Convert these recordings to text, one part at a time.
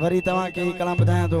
वरी तव्हांखे ई कलाम ॿुधायां थो।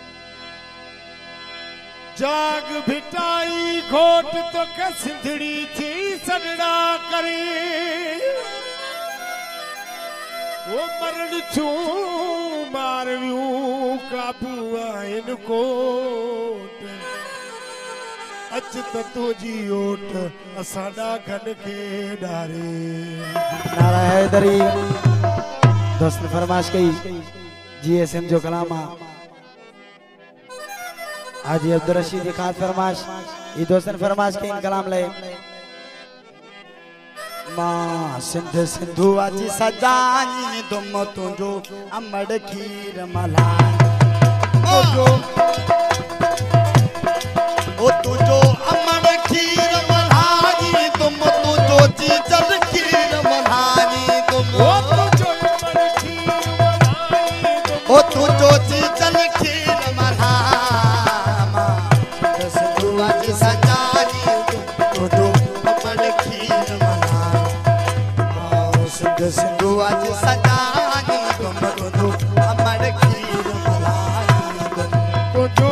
जाग भिटाई घोट तो के सिंधड़ी थी सडड़ा करे। वो मरण छू मारवियूं काबू आहिनि कोट। अच त तुंहिंजी ओट असांजा घन खे ॾारे नारा हैदरी दोस्त ने फरमाइश कई जीएसएम जो कलाम हाजी अब्दुल रशीद की खास फरमाइश ये दोस्त ने फरमाइश कई इन कलाम ले। माँ सिंध सिंधु अजी सजानी तुम तुंजो अमड़ खीर मलाई ओ जो ओ तुंजो अमड़ खीर मलाई तुम तुंजो चीचल खीर मलाई तुम। ओ तुझो मर खीर मलाई तुम। ओ तुंजो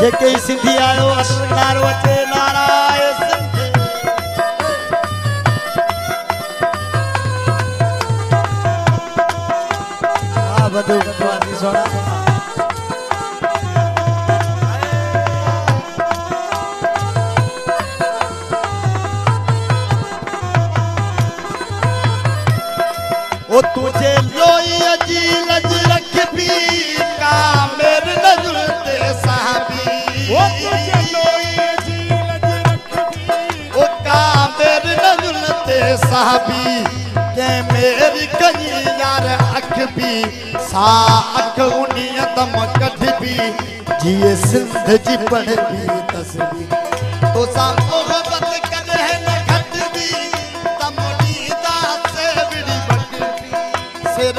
جيڪي سنڌي آيو نعرو اچي ناراي سنڌ. آ بڌ بڌ سونا. او تجهي साहबी, के मेरी कई यार अख भी, सा अख उन्हीं दम कढ भी जिए सिंध जी पढ़ भी तस्वीर। तो सा मोहब्बत करे न घट भी तमड़ी से बड़ी बट भी सिर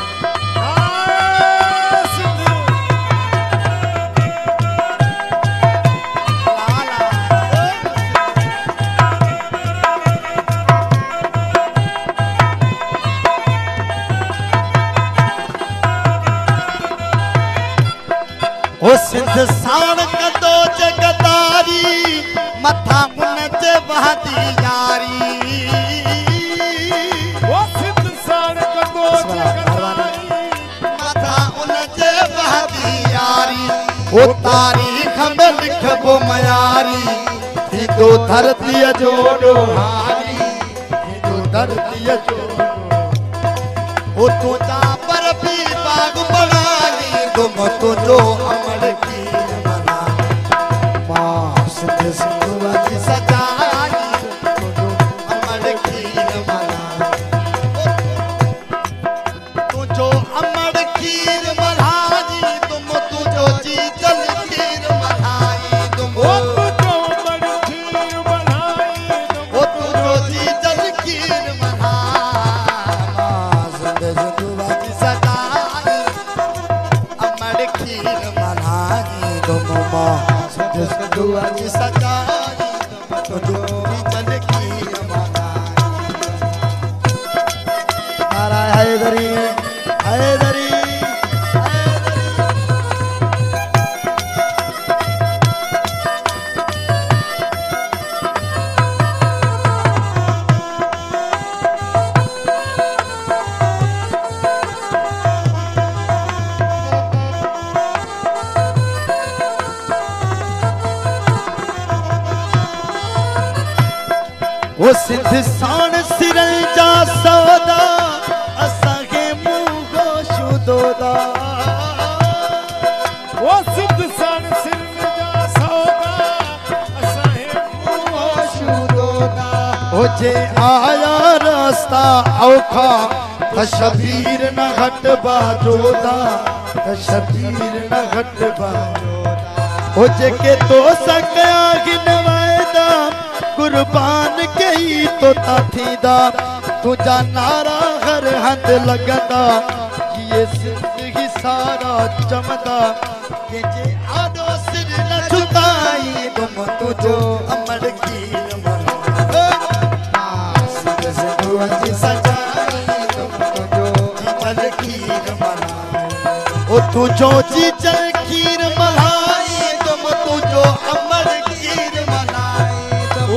ياري او تاريخ ۾ لکبو معياري. ٿيندو ڌرتيءَ جو ڏوهاري ڌرتيءَ جو او تنهنجا پر به باغ بڻا امر It's such وو سنڌ ساڻ سرل جا سودا اسان کي مونگو شدودا او سڌ سن سر جا سودا اسان جي مونگو شدودا هو جي آيا راستا اوکا ته شبير نه گهٽ باجودا ته شبير نه گهٽ باجودا هو جيڪي تو سڪيا گن وايدا ڪربان ڪئي تو ٿا ٿيندا تنهنجا نعرا هر هنڌ لڳندا يي زندگي سارا چمندا ڪنهن جي آڏو سر نه جهڪائي تم تنهنجو امر او تجهو جي جل